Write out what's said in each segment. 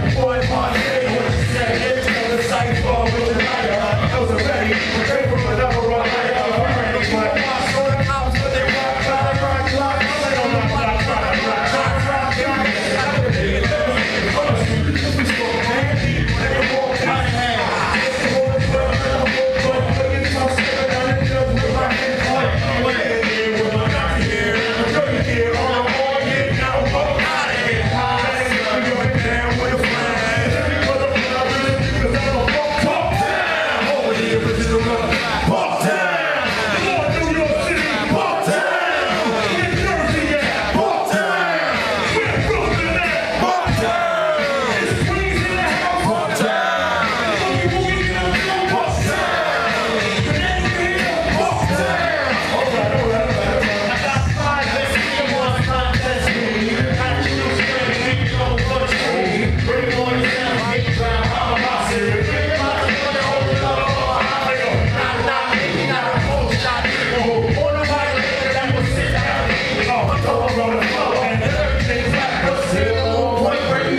boy, boy.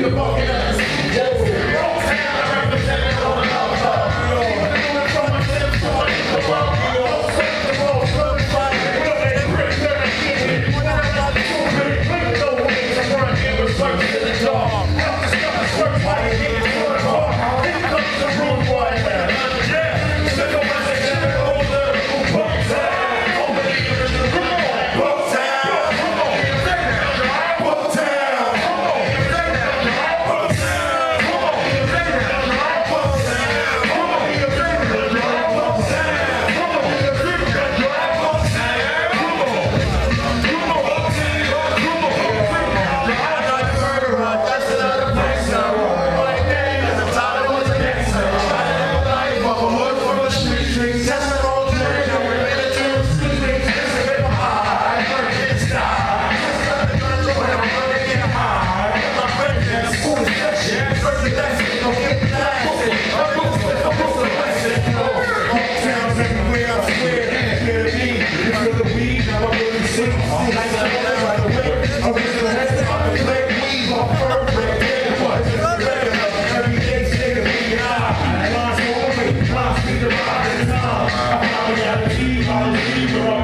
the bucket. I leave